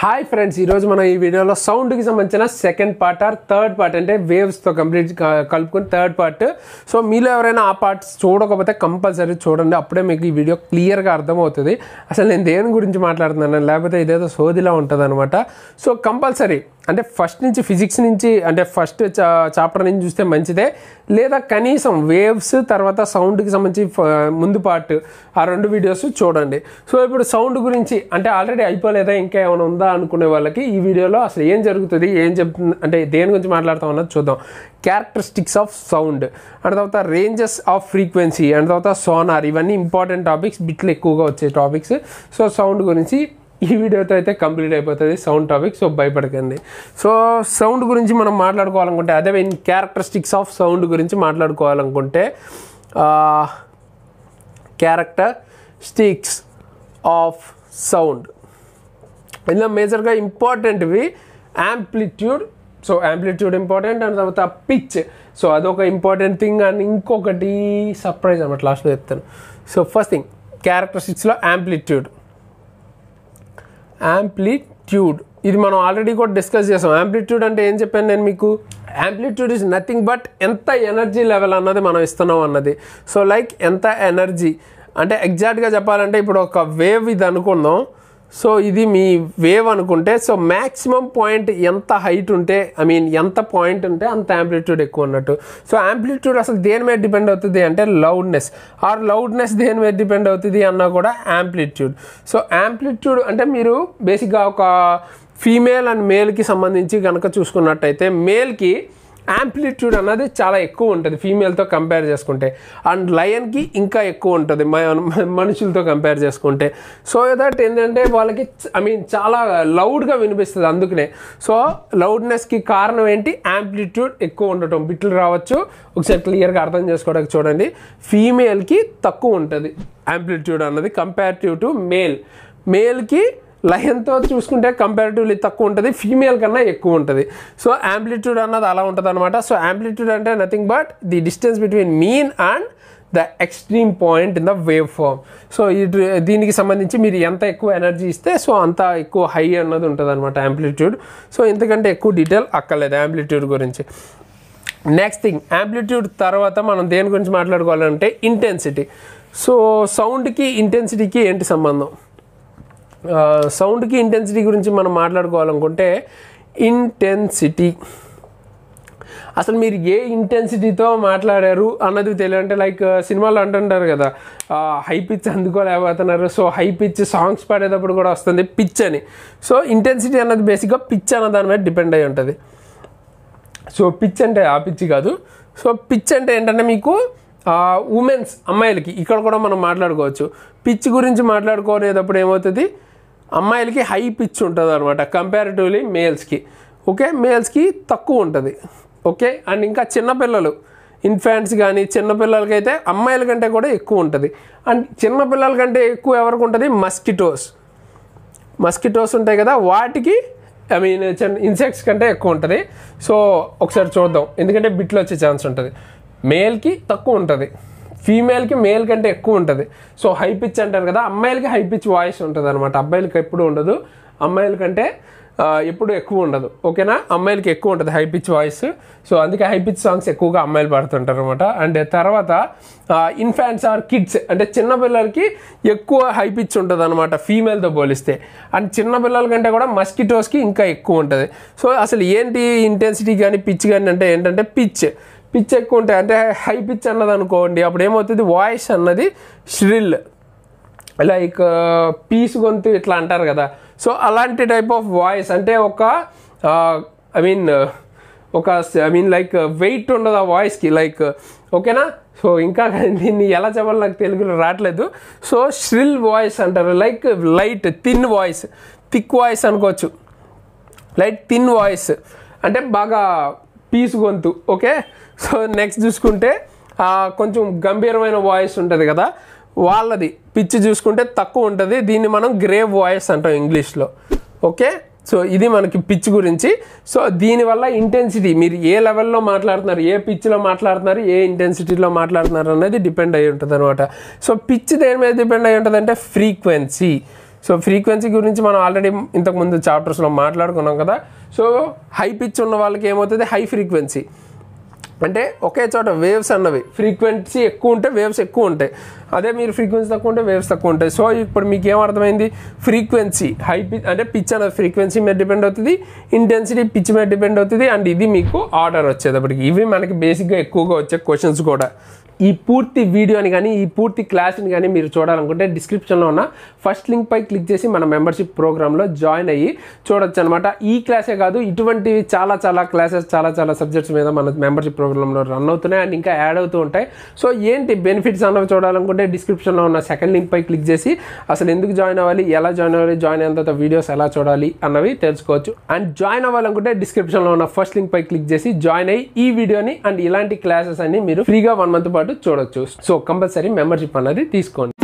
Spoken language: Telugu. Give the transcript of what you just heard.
హాయ్ ఫ్రెండ్స్ ఈరోజు మనం ఈ వీడియోలో సౌండ్కి సంబంధించిన second part or third part అంటే వేవ్స్తో కంప్లీట్ కలుపుకుని థర్డ్ పార్ట్ సో మీలో ఎవరైనా ఆ పార్ట్స్ చూడకపోతే కంపల్సరీ చూడండి. అప్పుడే మీకు ఈ వీడియో క్లియర్గా అర్థమవుతుంది. అసలు నేను దేని గురించి మాట్లాడుతున్నాను? లేకపోతే ఇదేదో సోదిలా ఉంటుంది అనమాట సో కంపల్సరీ అంటే ఫస్ట్ నుంచి ఫిజిక్స్ నుంచి అంటే ఫస్ట్ చాప్టర్ నుంచి చూస్తే మంచిదే. లేదా కనీసం వేవ్స్ తర్వాత సౌండ్కి సంబంధించి ఫ- ముందు పార్ట్ ఆ రెండు వీడియోస్ చూడండి. సో ఇప్పుడు సౌండ్ గురించి అంటే ఆల్రెడీ అయిపోలేదా? ఇంకా ఏమైనా ఉందా అనుకునే వాళ్ళకి ఈ వీడియోలో అసలు ఏం జరుగుతుంది? ఏం చెప్తుంది అంటే దేని గురించి మాట్లాడతాం అన్నది చూద్దాం. క్యారెక్టరిస్టిక్స్ ఆఫ్ సౌండ్ అండ్ తర్వాత రేంజెస్ ఆఫ్ ఫ్రీక్వెన్సీ అండ్ తర్వాత సోనార్ ఇవన్నీ ఇంపార్టెంట్ టాపిక్స్ బిట్లు ఎక్కువగా వచ్చే టాపిక్స్ సో సౌండ్ గురించి ఈ వీడియోతో అయితే కంప్లీట్ అయిపోతుంది సౌండ్ టాపిక్ సో భయపడకండి. సో సౌండ్ గురించి మనం మాట్లాడుకోవాలనుకుంటే అదే ఇన్ క్యారెక్టరిస్టిక్స్ ఆఫ్ సౌండ్ గురించి మాట్లాడుకోవాలనుకుంటే క్యారెక్టర్ స్టిక్స్ ఆఫ్ సౌండ్ ఇందులో మేజర్గా ఇంపార్టెంట్వి amplitude so amplitude important and తర్వాత పిచ్ సో అదొక ఇంపార్టెంట్ థింగ్ అండ్ ఇంకొకటి సర్ప్రైజ్ అనమాట లాస్ట్లో చెప్తాను. సో ఫస్ట్ థింగ్ క్యారెక్టరిస్టిక్స్లో యాంప్లిట్యూడ్ యాంప్లిట్యూడ్ ఇది మనం ఆల్రెడీ కూడా డిస్కస్ చేసాం. యాంప్లిట్యూడ్ అంటే ఏం చెప్పాను నేను మీకు? యాంప్లిట్యూడ్ ఇస్ నథింగ్ బట్ ఎంత ఎనర్జీ లెవెల్ అన్నది మనం ఇస్తున్నాం అన్నది. సో లైక్ ఎంత ఎనర్జీ అంటే ఎగ్జాక్ట్గా చెప్పాలంటే ఇప్పుడు ఒక వేవ్ ఇది అనుకుందాం. సో ఇది మీ వేవ్ అనుకుంటే సో మ్యాక్సిమం పాయింట్ ఎంత హైట్ ఉంటే ఐ మీన్ ఎంత పాయింట్ ఉంటే అంత యాంప్లిట్యూడ్ ఎక్కువ ఉన్నట్టు. సో యాంప్లిట్యూడ్ అసలు దేని మీద డిపెండ్ అవుతుంది అంటే లౌడ్నెస్ ఆర్ లౌడ్నెస్ దేని మీద డిపెండ్ అవుతుంది అన్నా కూడా యాంప్లిట్యూడ్. సో యాంప్లిట్యూడ్ అంటే మీరు బేసిక్గా ఒక ఫీమేల్ అండ్ మేల్కి సంబంధించి కనుక చూసుకున్నట్టయితే మేల్కి యాంప్లిట్యూడ్ అన్నది చాలా ఎక్కువ ఉంటుంది ఫీమేల్తో కంపేర్ చేసుకుంటే. అండ్ లయన్కి ఇంకా ఎక్కువ ఉంటుంది మనుషులతో కంపేర్ చేసుకుంటే. సో దట్ ఏంటంటే వాళ్ళకి ఐ మీన్ చాలా లౌడ్గా వినిపిస్తుంది అందుకనే. సో లౌడ్నెస్కి కారణం ఏంటి? యాంప్లిట్యూడ్ ఎక్కువ ఉండటం. బిట్లు రావచ్చు ఒకసారి క్లియర్గా అర్థం చేసుకోవడానికి చూడండి. ఫీమేల్కి తక్కువ ఉంటుంది యాంప్లిట్యూడ్ అన్నది కంపేరిటివ్ టు మేల్ మేల్కి లయన్తో చూసుకుంటే కంపారిటివ్లీ తక్కువ ఉంటుంది ఫీమేల్ కన్నా ఎక్కువ ఉంటుంది. సో యాంప్లిట్యూడ్ అన్నది అలా ఉంటుంది అనమాట సో యాంప్లిట్యూడ్ అంటే nothing but the distance between mean and the extreme point in the waveform so ఇటు దీనికి సంబంధించి మీరు ఎంత ఎక్కువ ఎనర్జీ ఇస్తే సో అంత ఎక్కువ హై అన్నది ఉంటుంది అనమాట యాంప్లిట్యూడ్ సో ఇంతకంటే ఎక్కువ డీటెయిల్ అక్కర్లేదు యాంప్లిట్యూడ్ గురించి. నెక్స్ట్ థింగ్ యాంప్లిట్యూడ్ తర్వాత మనం దేని గురించి మాట్లాడుకోవాలంటే ఇంటెన్సిటీ సో సౌండ్కి ఇంటెన్సిటీకి ఏంటి సంబంధం? సౌండ్కి ఇంటెన్సిటీ గురించి మనం మాట్లాడుకోవాలనుకుంటే ఇంటెన్సిటీ అసలు మీరు ఏ ఇంటెన్సిటీతో మాట్లాడారు అన్నది తెలియాలంటే లైక్ సినిమాలో అంటుంటారు కదా హై పిచ్ అందుకోలేకపోతున్నారు. సో హై పిచ్ సాంగ్స్ పాడేటప్పుడు కూడా వస్తుంది పిచ్ అని. సో ఇంటెన్సిటీ అన్నది బేసిక్గా పిచ్ అన్న దాని మీద డిపెండ్ అయి ఉంటుంది. సో పిచ్ అంటే ఆ పిచ్ కాదు. సో పిచ్ అంటే ఏంటంటే మీకు ఉమెన్స్ అమ్మాయిలకి ఇక్కడ కూడా మనం మాట్లాడుకోవచ్చు. పిచ్ గురించి మాట్లాడుకోనేటప్పుడు ఏమవుతుంది? అమ్మాయిలకి హై పిచ్ ఉంటుంది అనమాట కంపారిటివ్లీ మేల్స్కి ఓకే మేల్స్కి తక్కువ ఉంటుంది. ఓకే అండ్ ఇంకా చిన్నపిల్లలు ఇన్ఫాంట్స్ కానీ చిన్నపిల్లలకైతే అమ్మాయిల కంటే కూడా ఎక్కువ ఉంటుంది. అండ్ చిన్నపిల్లల కంటే ఎక్కువ ఎవరికి ఉంటుంది? మస్కిటోస్ మస్కిటోస్ ఉంటాయి కదా వాటికి ఐ మీన్ ఇన్సెక్ట్స్ కంటే ఎక్కువ ఉంటుంది. సో ఒకసారి చూద్దాం. ఎందుకంటే బిట్లో వచ్చే ఛాన్స్ ఉంటుంది. మేల్కి తక్కువ ఉంటుంది. ఫీమేల్కి మేల్ కంటే ఎక్కువ ఉంటుంది. సో హై పిచ్ అంటారు కదా అమ్మాయిలకి హై పిచ్ వాయిస్ ఉంటుంది అనమాట అబ్బాయిలకి ఎప్పుడు ఉండదు. అమ్మాయిల కంటే ఎప్పుడు ఎక్కువ ఉండదు. ఓకేనా అమ్మాయిలకి ఎక్కువ ఉంటుంది హై పిచ్ వాయిస్ సో అందుకే హై పిచ్ సాంగ్స్ ఎక్కువగా అమ్మాయిలు పాడుతుంటారు అనమాట అండ్ తర్వాత ఇన్ఫాంట్స్ ఆర్ కిడ్స్ అంటే చిన్నపిల్లలకి ఎక్కువ హై పిచ్ ఉంటుంది అనమాట ఫీమేల్తో పోలిస్తే. అండ్ చిన్నపిల్లల కంటే కూడా మస్కిటోస్కి ఇంకా ఎక్కువ ఉంటుంది. సో అసలు ఏంటి ఇంటెన్సిటీ కానీ పిచ్ కానీ అంటే ఏంటంటే పిచ్ పిచ్ ఎక్కువ ఉంటాయి. అంటే హై పిచ్ అన్నది అనుకోండి అప్పుడు ఏమవుతుంది? వాయిస్ అన్నది ష్రిల్ లైక్ పీస్ గొంతు ఇట్లా అంటారు కదా. సో అలాంటి టైప్ ఆఫ్ వాయిస్ అంటే ఒక ఐ మీన్ ఒక ఐ మీన్ లైక్ వెయిట్ ఉండదు ఆ వాయిస్కి లైక్ ఓకేనా? సో ఇంకా దీన్ని ఎలా చెప్పాలో నాకు తెలుగులో రావట్లేదు. సో ష్రిల్ వాయిస్ అంటారు. Like light thin voice thick voice అనుకోవచ్చు. Light thin voice. అంటే బాగా పీస్ గొంతు ఓకే? సో నెక్స్ట్ చూసుకుంటే కొంచెం గంభీరమైన వాయిస్ ఉంటుంది కదా? వాళ్ళది పిచ్ చూసుకుంటే తక్కువ ఉంటుంది. దీన్ని మనం గ్రేవ్ వాయిస్ అంటాం ఇంగ్లీష్లో ఓకే? సో ఇది మనకి పిచ్ గురించి. సో దీనివల్ల ఇంటెన్సిటీ మీరు ఏ లెవెల్లో మాట్లాడుతున్నారు ఏ పిచ్లో మాట్లాడుతున్నారు ఏ ఇంటెన్సిటీలో మాట్లాడుతున్నారు అనేది డిపెండ్ అయి ఉంటుంది అనమాట సో పిచ్ దేని మీద డిపెండ్ అయి ఉంటుంది అంటే ఫ్రీక్వెన్సీ సో ఫ్రీక్వెన్సీ గురించి మనం ఆల్రెడీ ఇంతకుముందు చాప్టర్స్లో మాట్లాడుకున్నాం కదా. సో హై పిచ్ ఉన్న వాళ్ళకి ఏమవుతుంది? High frequency. అంటే ఒకే చోట వేవ్స్ అన్నవి. ఫ్రీక్వెన్సీ ఎక్కువ ఉంటే వేవ్స్ ఎక్కువ ఉంటాయి. అదే మీరు ఫ్రీక్వెన్సీ తక్కువ ఉంటే వేవ్స్ తక్కువ ఉంటాయి. సో ఇప్పుడు మీకు ఏమర్థమైంది ఫ్రీక్వెన్సీ. హై పిచ్ అంటే పిచ్ అనేది ఫ్రీక్వెన్సీ మీద డిపెండ్ అవుతుంది. ఇంటెన్సిటీ పిచ్ మీద డిపెండ్ అవుతుంది. అండ్ ఇది మీకు ఆర్డర్ వచ్చేటప్పటికి. ఇవి మనకి బేసిక్గా ఎక్కువగా వచ్చే క్వశ్చన్స్ కూడా. ఈ పూర్తి వీడియోని కానీ ఈ పూర్తి క్లాస్ని కానీ మీరు చూడాలనుకుంటే డిస్క్రిప్షన్లో ఉన్న ఫస్ట్ లింక్ పై క్లిక్ చేసి మన మెంబర్షిప్ ప్రోగ్రాంలో జాయిన్ అయ్యి చూడొచ్చు అనమాట ఈ క్లాసే కాదు ఇటువంటివి చాలా చాలా క్లాసెస్ చాలా చాలా సబ్జెక్ట్స్ మీద మన మెంబర్షిప్ ప్రోగ్రాంలో రన్ అవుతున్నాయి అండ్ ఇంకా యాడ్ అవుతూ ఉంటాయి. సో ఏంటి బెనిఫిట్స్ అన్నవి చూడాలనుకుంటే డిస్క్రిప్షన్లో ఉన్న సెకండ్ లింక్ పై క్లిక్ చేసి అసలు ఎందుకు జాయిన్ అవ్వాలి ఎలా జాయిన్ అవ్వాలి జాయిన్ అయిన తర్వాత వీడియోస్ ఎలా చూడాలి అన్నవి తెలుసుకోవచ్చు. అండ్ జాయిన్ అవ్వాలనుకుంటే డిస్క్రిప్షన్లో ఉన్న ఫస్ట్ లింక్ పై క్లిక్ చేసి జాయిన్ అయ్యి ఈ వీడియోని అండ్ ఇలాంటి క్లాసెస్ అన్ని మీరు ఫ్రీగా వన్ మంత్ పాటు చూడొచ్చు. సో కంపల్సరీ మెంబర్షిప్ అనేది తీసుకోండి.